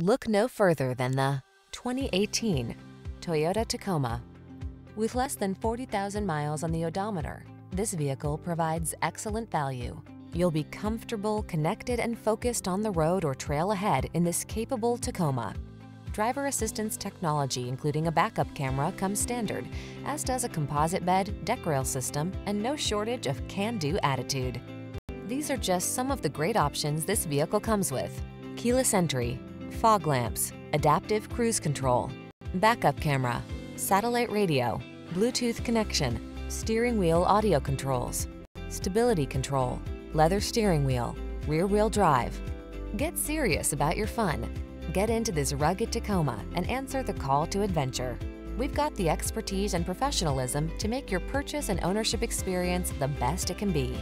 Look no further than the 2018 Toyota Tacoma. With less than 40,000 miles on the odometer, this vehicle provides excellent value. You'll be comfortable, connected, and focused on the road or trail ahead in this capable Tacoma. Driver assistance technology, including a backup camera, comes standard, as does a composite bed, deck rail system, and no shortage of can-do attitude. These are just some of the great options this vehicle comes with. Keyless entry, fog lamps, adaptive cruise control, backup camera, satellite radio, Bluetooth connection, steering wheel audio controls, stability control, leather steering wheel, rear wheel drive. Get serious about your fun. Get into this rugged Tacoma and answer the call to adventure. We've got the expertise and professionalism to make your purchase and ownership experience the best it can be.